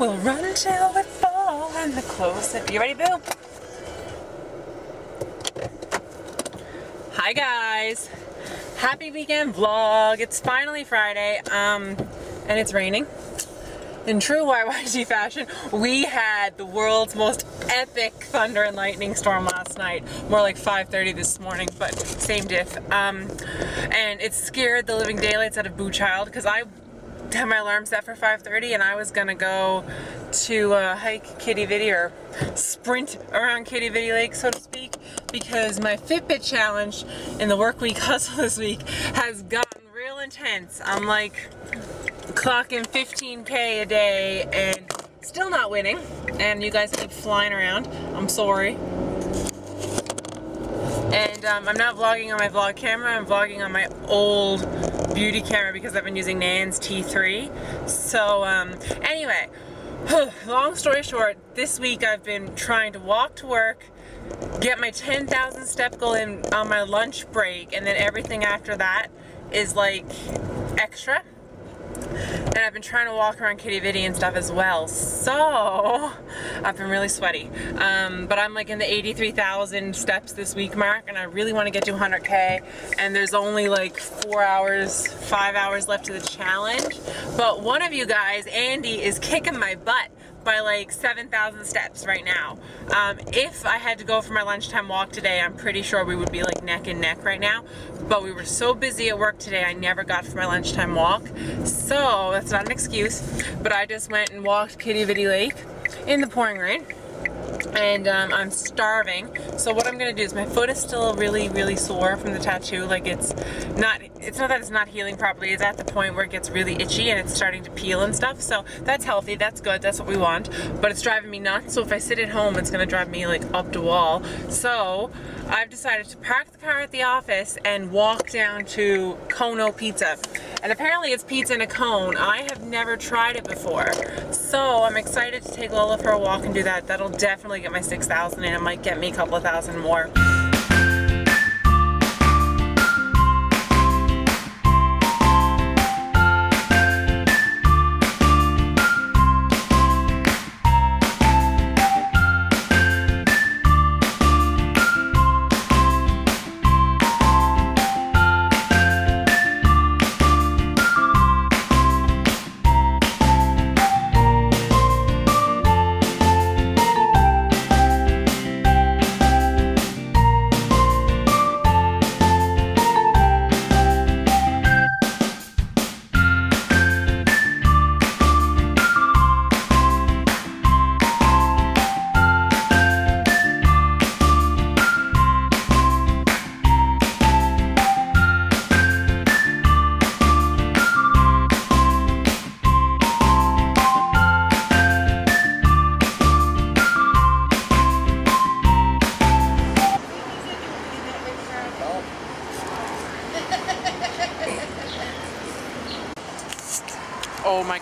We'll run until we fall and the clothes. You ready, Boo? Hi guys. Happy weekend vlog. It's finally Friday. Um, and it's raining. In true YYT fashion, we had the world's most epic thunder and lightning storm last night. More like 5.30 this morning, but same diff. Um, and it scared the living daylights out of Boo Child because I had my alarm set for 5.30 and I was gonna go to uh, hike Quidi Vidi or sprint around Quidi Vidi Lake, so to speak, because my Fitbit challenge in the work week hustle this week has gotten real intense. I'm like clocking 15k a day and still not winning and you guys keep flying around I'm sorry and um, I'm not vlogging on my vlog camera I'm vlogging on my old beauty camera because I've been using Nan's T3 so um, anyway long story short this week I've been trying to walk to work get my 10,000 step goal in on my lunch break and then everything after that is like extra and I've been trying to walk around Quidi Vidi and stuff as well. So I've been really sweaty. Um, but I'm like in the 83,000 steps this week mark and I really want to get to 100k and there's only like four hours, five hours left to the challenge. But one of you guys, Andy, is kicking my butt by like 7,000 steps right now. Um, if I had to go for my lunchtime walk today, I'm pretty sure we would be like neck and neck right now. But we were so busy at work today, I never got for my lunchtime walk. So that's not an excuse, but I just went and walked Quidi Vidi Lake in the pouring rain and um, I'm starving. So what I'm gonna do is my foot is still really, really sore from the tattoo. Like it's not, it's not that it's not healing properly. It's at the point where it gets really itchy and it's starting to peel and stuff. So that's healthy, that's good, that's what we want. But it's driving me nuts. So if I sit at home, it's gonna drive me like up the wall. So I've decided to park the car at the office and walk down to Kono Pizza. And apparently it's pizza in a cone. I have never tried it before. So I'm excited to take Lola for a walk and do that. That'll definitely get my 6,000 and it might get me a couple of thousand more.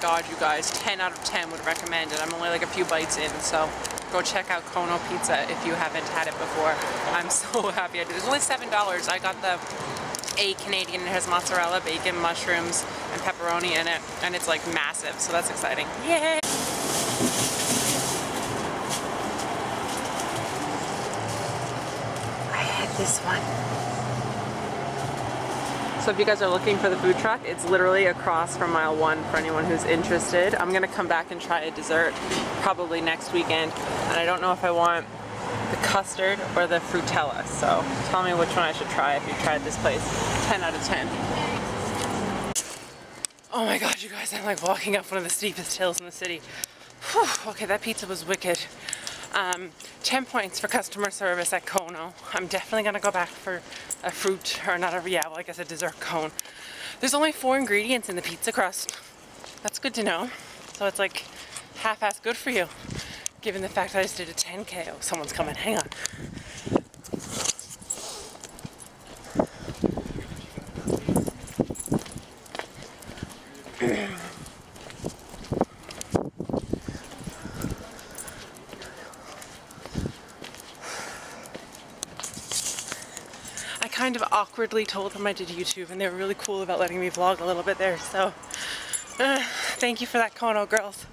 God, you guys, 10 out of 10 would recommend it. I'm only like a few bites in, so go check out Kono Pizza if you haven't had it before. I'm so happy I did. It's only $7. I got the A Canadian. It has mozzarella, bacon, mushrooms, and pepperoni in it, and it's like massive, so that's exciting. Yay! I had this one. So if you guys are looking for the food truck, it's literally across from mile one for anyone who's interested. I'm gonna come back and try a dessert probably next weekend. And I don't know if I want the custard or the frutella. So tell me which one I should try if you've tried this place. 10 out of 10. Oh my god, you guys, I'm like walking up one of the steepest hills in the city. Whew, okay, that pizza was wicked. Um, 10 points for customer service at Kono. I'm definitely gonna go back for a fruit, or not a, yeah, well, I guess a dessert cone. There's only four ingredients in the pizza crust. That's good to know. So it's like half-ass good for you, given the fact that I just did a 10K. Oh, someone's coming, hang on. kind of awkwardly told them I did YouTube and they were really cool about letting me vlog a little bit there. So uh, thank you for that Kono girls.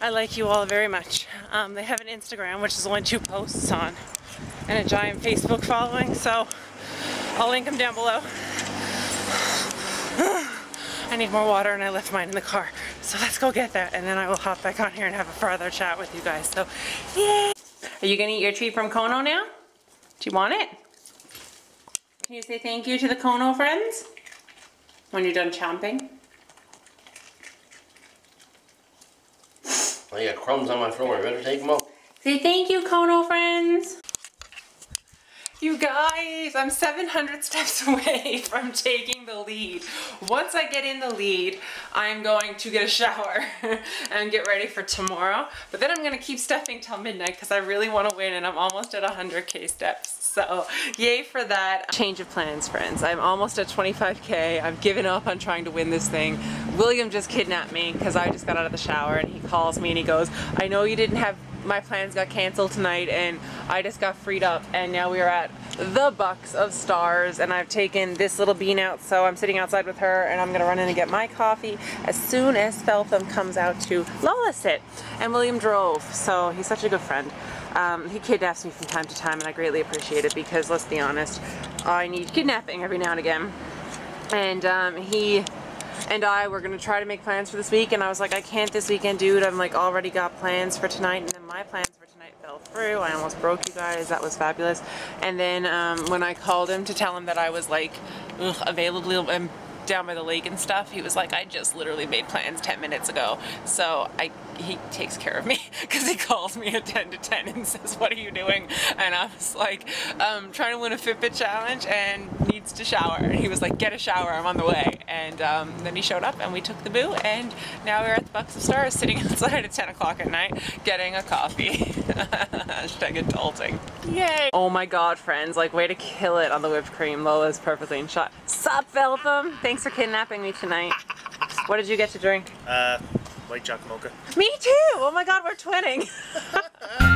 I like you all very much. Um, they have an Instagram, which is only two posts on, and a giant Facebook following, so I'll link them down below. I need more water and I left mine in the car. So let's go get that and then I will hop back on here and have a further chat with you guys. So, yay! Are you gonna eat your treat from Kono now? Do you want it? Can you say thank you to the Kono friends? When you're done chomping? I got crumbs on my floor. I better take them off. Say thank you, Kono friends. You guys, I'm 700 steps away from taking the lead. Once I get in the lead, I'm going to get a shower and get ready for tomorrow. But then I'm gonna keep stepping till midnight because I really wanna win and I'm almost at 100K steps. So yay for that. Change of plans, friends. I'm almost at 25K. I've given up on trying to win this thing. William just kidnapped me because I just got out of the shower and he calls me and he goes, I know you didn't have my plans got canceled tonight and I just got freed up and now we are at the Bucks of Stars and I've taken this little bean out so I'm sitting outside with her and I'm gonna run in and get my coffee as soon as Feltham comes out to Lola sit and William drove so he's such a good friend. Um, he kidnaps me from time to time and I greatly appreciate it because let's be honest I need kidnapping every now and again. And um, he and I were gonna try to make plans for this week and I was like I can't this weekend dude. I'm like already got plans for tonight and then my plans for tonight fell through. I almost broke you guys. That was fabulous. And then um, when I called him to tell him that I was like ugh, available down by the lake and stuff he was like I just literally made plans 10 minutes ago. So I he takes care of me because he calls me at 10 to 10 and says what are you doing? And I was like um, trying to win a Fitbit challenge and needs to shower. And he was like get a shower I'm on the way. And um, then he showed up and we took the boo and now we're at the Bucks of Stars sitting outside at 10 o'clock at night getting a coffee hashtag adulting. Yay. Oh my god friends. Like way to kill it on the whipped cream. Lola's perfectly in shot sup Feltham thanks for kidnapping me tonight. What did you get to drink? Uh white chocolate mocha. Me too! Oh my god, we're twinning!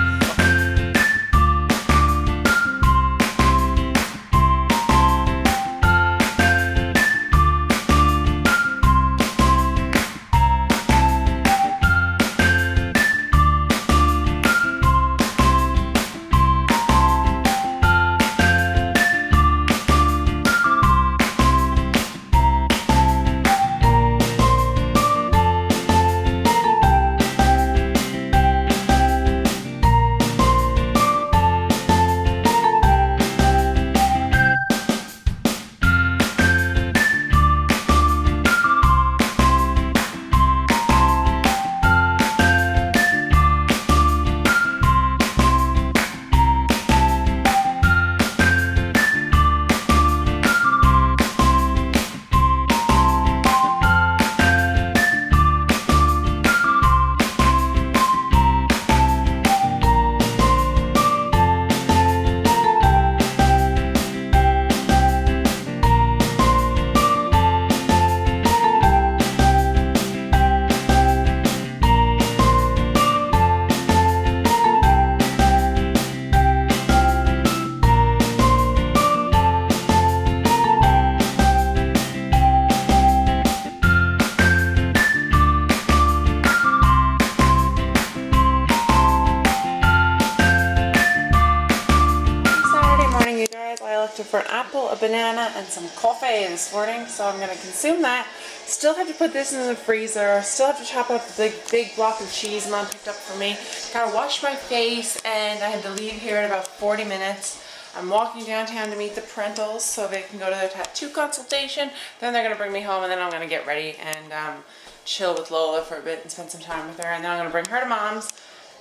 for an apple, a banana, and some coffee this morning, so I'm going to consume that. Still have to put this in the freezer. Still have to chop up the big, big block of cheese mom picked up for me. Gotta wash my face, and I had to leave here in about 40 minutes. I'm walking downtown to meet the parentals so they can go to their tattoo consultation. Then they're going to bring me home, and then I'm going to get ready and um, chill with Lola for a bit and spend some time with her. And then I'm going to bring her to mom's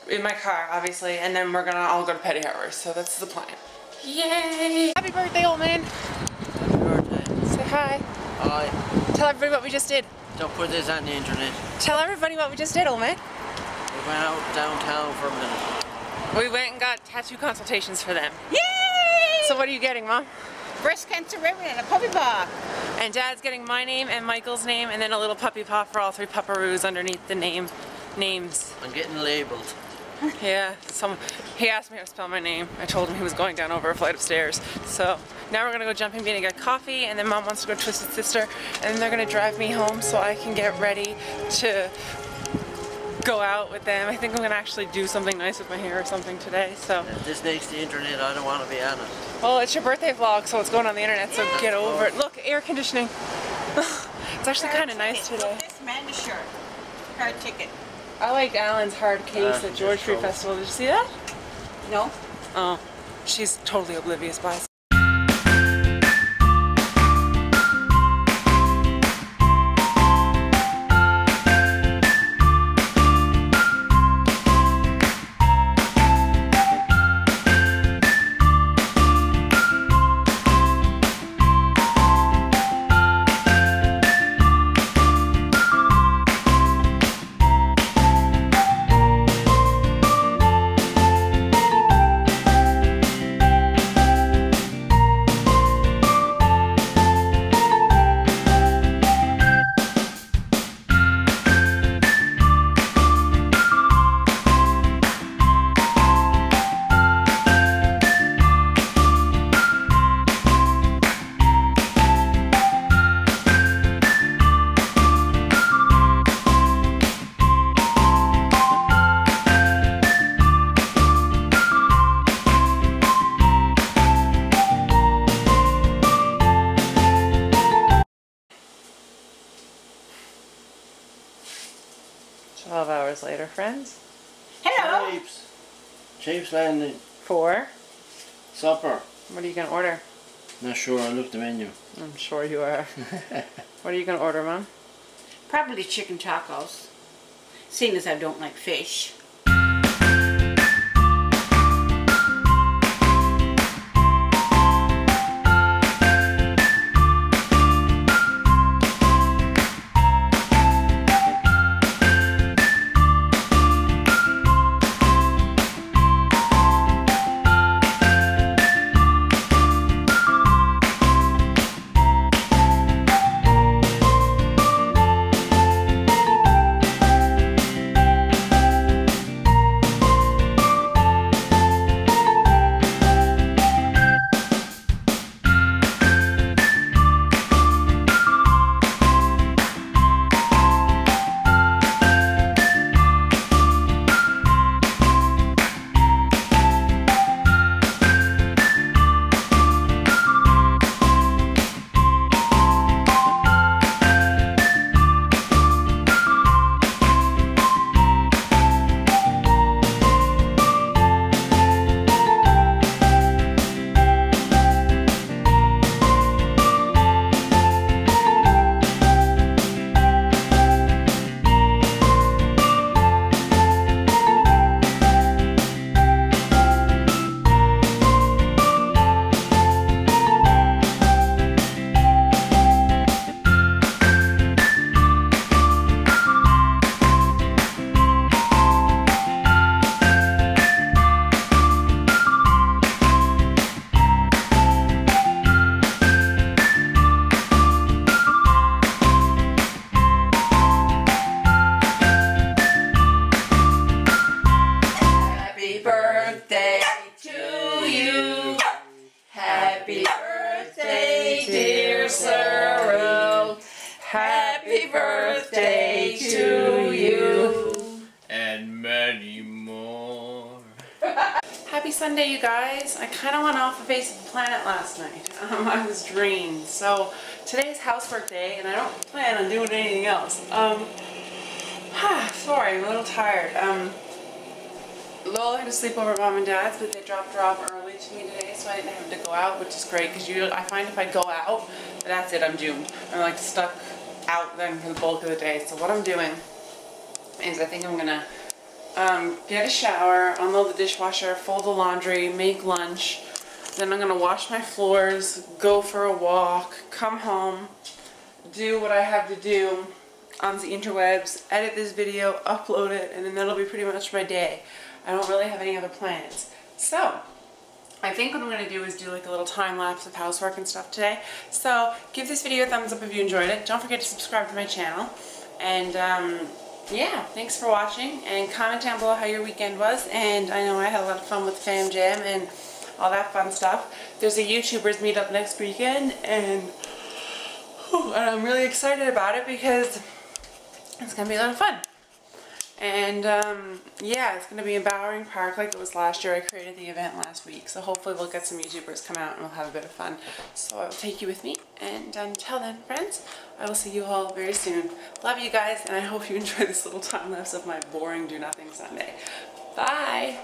in my car, obviously, and then we're going to all go to Petty Harbour. So that's the plan. Yay! Happy birthday, old man. Happy birthday. Say hi. Hi. Tell everybody what we just did. Don't put this on the internet. Tell everybody what we just did, old man. We went out downtown for a minute. We went and got tattoo consultations for them. Yay! So what are you getting, Mom? Breast cancer ribbon and a puppy paw. And Dad's getting my name and Michael's name and then a little puppy paw for all three pupperoos underneath the name names. I'm getting labelled. Yeah, some, he asked me how to spell my name. I told him he was going down over a flight of stairs. So now we're gonna go jumping bean and get coffee and then mom wants to go to Twisted Sister and then they're gonna drive me home so I can get ready to go out with them. I think I'm gonna actually do something nice with my hair or something today. So, If this makes the internet, I don't want to be on it. well, it's your birthday vlog, so it's going on the internet. So get over it. Look, air conditioning. it's actually kind of nice today. Look, this Amanda shirt. Her ticket. I like Alan's hard case Uh, at George just Street Festival. Did you see that? No? Oh, she's totally oblivious by. Twelve hours later, friends. Hello. Japes. Chafe's Landing. Four. Supper. What are you gonna order? Not sure, I looked the menu. I'm sure you are. what are you gonna order, Mom? Probably chicken tacos. Seeing as I don't like fish. Sunday, you guys. I kind of went off the face of the planet last night. Um, I was drained. So today's housework day, and I don't plan on doing anything else. Um, sorry, I'm a little tired. Um, Lola had to sleep over mom and dad's, but they dropped her off early to me today, so I didn't have to go out, which is great because you. I find if I go out, that's it. I'm doomed. I'm like stuck out then for the bulk of the day. So what I'm doing is I think I'm gonna um, get a shower, unload the dishwasher, fold the laundry, make lunch. Then I'm gonna wash my floors, go for a walk, come home, do what I have to do on the interwebs, edit this video, upload it, and then that'll be pretty much my day. I don't really have any other plans. So, I think what I'm going to do is do like a little time lapse of housework and stuff today. So, give this video a thumbs up if you enjoyed it. Don't forget to subscribe to my channel. And, um, yeah, thanks for watching. And comment down below how your weekend was. And I know I had a lot of fun with Fam Jam and all that fun stuff. There's a YouTubers meetup next weekend. And, whew, and I'm really excited about it because it's going to be a lot of fun. And um, yeah, it's gonna be in Bowering Park like it was last year. I created the event last week, so hopefully we'll get some YouTubers come out and we'll have a bit of fun. So I will take you with me. And until then, friends, I will see you all very soon. Love you guys, and I hope you enjoy this little time lapse of my boring do nothing Sunday. Bye.